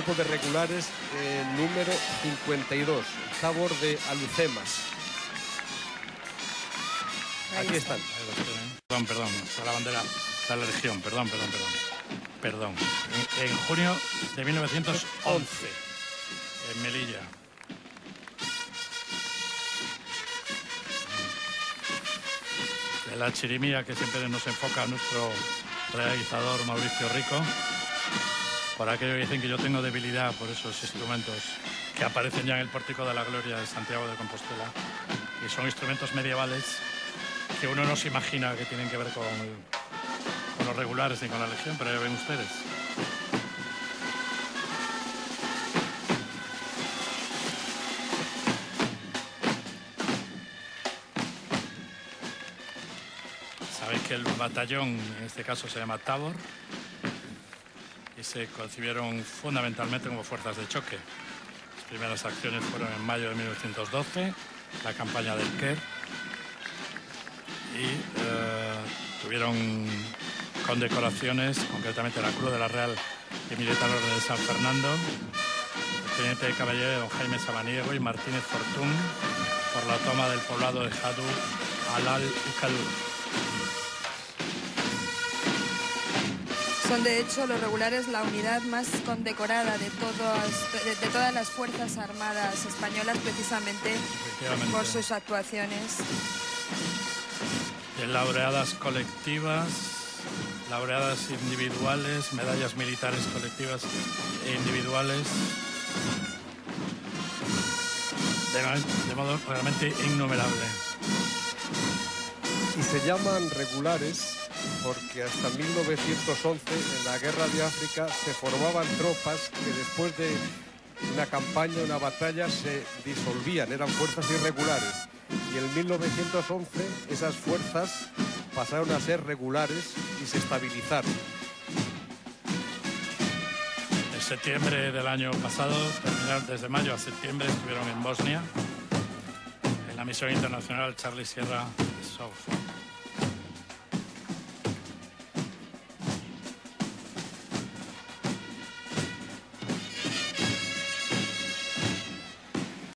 Grupo de regulares eh, número 52, Tabor de Alucemas. Aquí están. Perdón, perdón, está la bandera de la Legión, perdón, perdón, perdón. Perdón. En, en junio de 1911, en Melilla. De la chirimía que siempre nos enfoca nuestro realizador Mauricio Rico. Por aquello que dicen que yo tengo debilidad por esos instrumentos que aparecen ya en el Pórtico de la Gloria de Santiago de Compostela. Y son instrumentos medievales que uno no se imagina que tienen que ver con, con los regulares ni con la legión, pero ya ven ustedes. Sabéis que el batallón, en este caso se llama Tabor, y se concibieron fundamentalmente como fuerzas de choque. Las primeras acciones fueron en mayo de 1912, la campaña del Quer, y eh, tuvieron condecoraciones, concretamente la Cruz de la Real y Militar Orden de San Fernando, el teniente de caballero don Jaime Sabaniego y Martínez Fortún por la toma del poblado de Jadu, Alal y Calú. Son de hecho los regulares la unidad más condecorada de, todas, de, de todas las Fuerzas Armadas españolas precisamente por sus actuaciones. de laureadas colectivas, laureadas individuales, medallas militares colectivas e individuales, de, de modo realmente innumerable. Y se llaman regulares porque hasta 1911, en la guerra de África, se formaban tropas que después de una campaña, una batalla, se disolvían, eran fuerzas irregulares. Y en 1911 esas fuerzas pasaron a ser regulares y se estabilizaron. En septiembre del año pasado, terminaron desde mayo a septiembre, estuvieron en Bosnia, en la misión internacional Charlie Sierra South.